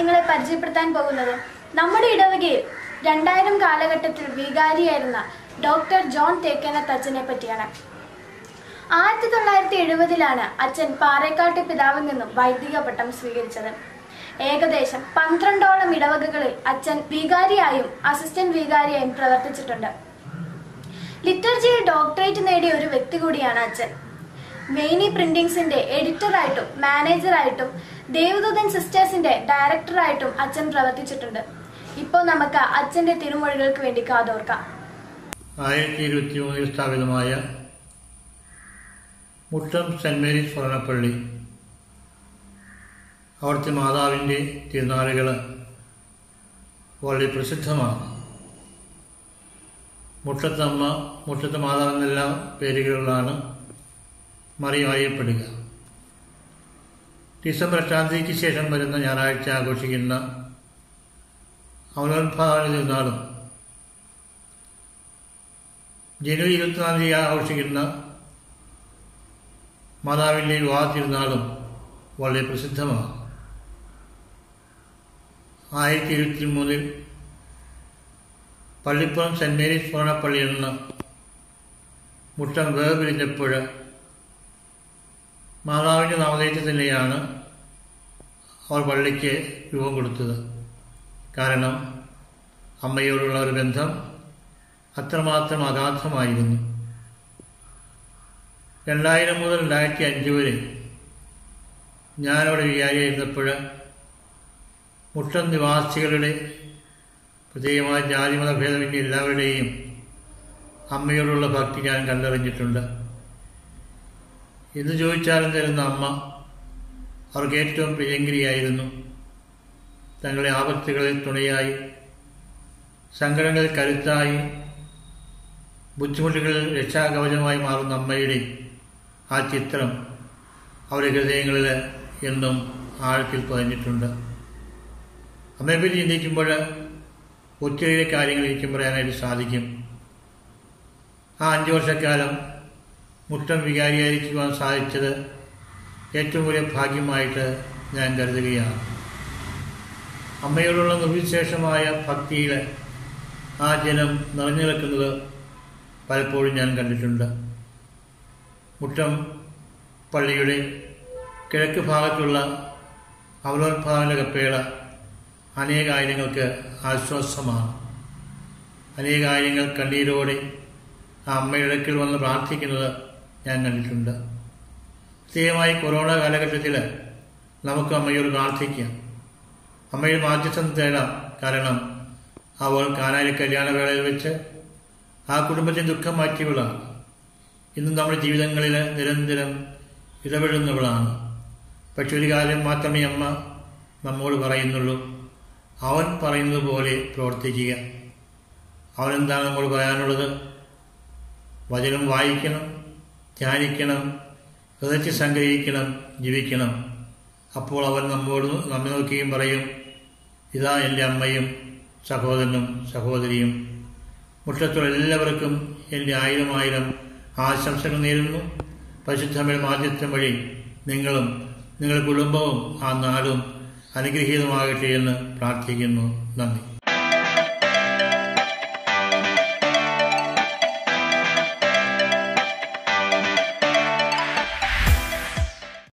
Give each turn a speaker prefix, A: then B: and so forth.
A: നിങ്ങളെ പരിചയപ്പെടുത്താൻ പോകുന്നത്. നമ്മുടെ ഇടവകയിൽ രണ്ടായിരം കാലഘട്ടത്തിൽ വികാരിയായിരുന്ന ഡോക്ടർ ജോൺ തേക്കേനത്ത് അച്ഛനെ പറ്റിയാണ്. ആയിരത്തി തൊള്ളായിരത്തി എഴുപതിലാണ് അച്ഛൻ പാറേക്കാട്ട് പിതാവിൽ നിന്നും വൈദിക പട്ടം സ്വീകരിച്ചത്. ഏകദേശം പന്ത്രണ്ടോളം ഇടവകകളിൽ അച്ഛൻ വികാരിയായും അസിസ്റ്റന്റ് വികാരിയായും പ്രവർത്തിച്ചിട്ടുണ്ട്. ലിറ്റർജിയിൽ ഡോക്ടറേറ്റ് നേടിയ ഒരു വ്യക്തി കൂടിയാണ് അച്ഛൻ. വെയ്നി പ്രിന്റിംഗ്സിന്റെ എഡിറ്ററായിട്ടും മാനേജറായിട്ടും ദേവദൂതൻ സിസ്റ്റേഴ്സിന്റെ ഡയറക്ടറായിട്ടും അച്ഛൻ പ്രവർത്തിച്ചിട്ടുണ്ട്. ഇപ്പോൾ നമുക്ക് അച്ഛന്റെ തിരുമൊഴികൾക്ക് വേണ്ടി കാതോർക്കാം.
B: ആയിരത്തി ഇരുപത്തി മൂന്നിൽ സ്ഥാപിതമായ മുട്ടം സെന്റ് മേരീസ് സ്വർണപ്പള്ളി അവിടുത്തെ മാതാവിന്റെ തിരുനാളുകൾ വളരെ പ്രസിദ്ധമാണ്. മുട്ടത്തമ്മ മുട്ടത്ത് മാതാവ് എന്നെല്ലാ പേരുകളിലാണ് മറിയം അറിയപ്പെടുക ഡിസംബർ എട്ടാം തീയതിക്ക് ശേഷം വരുന്ന ഞായറാഴ്ച ആഘോഷിക്കുന്ന അവലോത്ഭാവന തിരുനാളും ജനുവരി ഇരുപത്തിനാലാം തീയതി ആഘോഷിക്കുന്ന മാതാവിന്റെ വിവാഹ തിരുനാളും വളരെ പ്രസിദ്ധമാണ്. ആയിരത്തി ഇരുപത്തി മൂന്നിൽ പള്ളിപ്പുറം സെന്റ് മേരീസ് സ്വർണപ്പള്ളിയിൽ നിന്ന് മുട്ടം വേർപിരിഞ്ഞപ്പോൾ മാതാവിന്റെ നാമധേയത്തിൽ അവർ പള്ളിക്ക് രൂപം കൊടുത്തത്. കാരണം അമ്മയോടുള്ള ഒരു ബന്ധം അത്രമാത്രം അഗാധമായിരുന്നു. രണ്ടായിരം മുതൽ രണ്ടായിരത്തി അഞ്ച് വരെ ഞാനവിടെ വിചാരിയായിരുന്നപ്പോൾ മുട്ടം നിവാസികളുടെ പ്രത്യേകമായ ജാതിമത ഭേദമിന്റെ എല്ലാവരുടെയും അമ്മയോടുള്ള ഭക്തി ഞാൻ കണ്ടറിഞ്ഞിട്ടുണ്ട്. എന്ത് ചോദിച്ചാലും തരുന്ന അമ്മ അവർക്ക് ഏറ്റവും പ്രിയങ്കരിയായിരുന്നു. തങ്ങളുടെ ആപത്തുകളിൽ തുണയായി സങ്കടങ്ങളിൽ കരുത്തായി ബുദ്ധിമുട്ടുകളിൽ രക്ഷാകവചമായി മാറുന്ന അമ്മയുടെ ആ ചിത്രം അവരുടെ ഹൃദയങ്ങളിൽ എന്നും ആഴത്തിൽ പതിഞ്ഞിട്ടുണ്ട്. അമ്മയെപ്പറ്റി ചിന്തിക്കുമ്പോൾ ഒത്തിരി കാര്യങ്ങൾ എനിക്കും പറയാനായിട്ട് സാധിക്കും. ആ അഞ്ച് വർഷക്കാലം മുട്ടം വികാരിയായിരിക്കുവാൻ സാധിച്ചത് ഏറ്റവും വലിയ ഭാഗ്യമായിട്ട് ഞാൻ കരുതുകയാണ്. അമ്മയോടുള്ള നിർവിശേഷമായ ഭക്തിയിൽ ആ ജനം നിറഞ്ഞു നിൽക്കുന്നത് പലപ്പോഴും ഞാൻ കണ്ടിട്ടുണ്ട്. മുട്ടം പള്ളിയുടെ കിഴക്ക് ഭാഗത്തുള്ള അവലോത്ഭാവന കപ്പേള അനേകാര്യങ്ങൾക്ക് ആശ്വാസമാണ്. അനേകാര്യങ്ങൾ കണ്ണീരോടെ ആ അമ്മയുടെ അടുക്കൽ വന്ന് പ്രാർത്ഥിക്കുന്നത് ഞാൻ കണ്ടിട്ടുണ്ട്. പ്രത്യേകമായി കൊറോണ കാലഘട്ടത്തിൽ നമുക്ക് അമ്മയോട് പ്രാർത്ഥിക്കാം. അമ്മയുടെ മാധ്യസ്ഥം തേടാം. കാരണം അവൾ കാനാരി കല്യാണവേളയിൽ വെച്ച് ആ കുടുംബത്തെ ദുഃഖം മാറ്റിയവളാണ്. ഇന്നും നമ്മുടെ ജീവിതങ്ങളിൽ നിരന്തരം ഇടപെടുന്നവളാണ്. പക്ഷെ ഒരു കാര്യം മാത്രമേ അമ്മ നമ്മോട് പറയുന്നുള്ളൂ. അവൻ പറയുന്നത് പോലെ പ്രവർത്തിക്കുക. അവനെന്താണ് നമ്മൾ പറയാനുള്ളത്? വചനം വായിക്കണം. ധ്യാനിക്കണം ഹൃദയത്തിൽ സംഗ്രഹിക്കണം ജീവിക്കണം. അപ്പോൾ അവൻ നമ്മോട് നമ്മെ നോക്കുകയും പറയും ഇതാ എന്റെ അമ്മയും സഹോദരനും സഹോദരിയും. മുട്ടത്തുള്ള എല്ലാവർക്കും എന്റെ ആയിരം ആയിരം ആശംസകൾ നേരുന്നു. പരിശുദ്ധമയുടെ മാധ്യസ്ഥം വഴി നിങ്ങളും നിങ്ങളുടെ കുടുംബവും ആ നാടും അനുഗ്രഹീതമാകട്ടെ എന്ന് പ്രാർത്ഥിക്കുന്നു. നന്ദി.